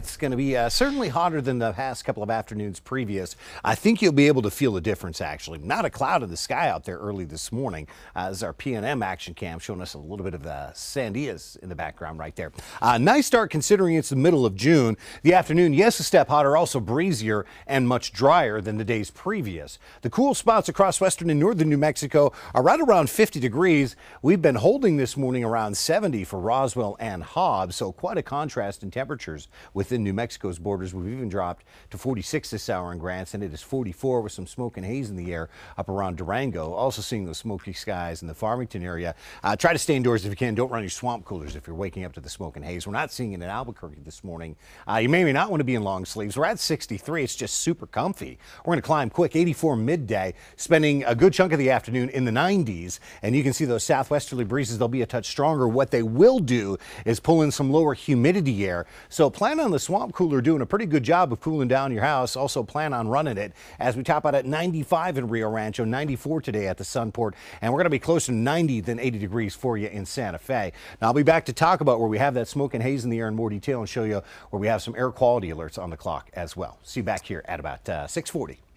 it's going to be uh, certainly hotter than the past couple of afternoons previous. I think you'll be able to feel the difference, actually. Not a cloud in the sky out there early this morning, uh, as our PNM action cam showing us a little bit of the Sandias in the background right there. Uh, nice start considering it's the middle of June. The afternoon, yes, a step hotter, also breezier and much drier than the days previous. The cool spots across western and northern New Mexico are right around 50 degrees. We've been holding this morning around 70 for Roswell and Hobbs, so quite a contrast in temperatures within New Mexico's borders. We've even dropped to 46 this hour in Grants, and it is 44 with some smoke and haze in the air up around Durango. Also seeing those smoky skies in the Farmington area. Uh, try to stay indoors if you can. Don't run your swamp coolers if you're waking up to the smoke and haze. We're not seeing it in Albuquerque this morning. Uh, you may or may not want to be in long sleeves. We're at 63. It's just super comfy. We're going to climb quick 84 midday, spending a good chunk of the afternoon in the 90s. And you can see those southwesterly breezes. They'll be a touch stronger. What they will do is pull in some lower humidity air. So plan on the swamp cooler doing a pretty good job of cooling down your house. Also plan on running it as we top out at 95 in Rio Rancho, 94 today at the Sunport, and we're going to be closer to 90 than 80 degrees for you in Santa Fe. Now I'll be back to talk about where we have that smoke and haze in the air in more detail and show you where we have some air quality alerts on the clock as well. See you back here at about uh, 640.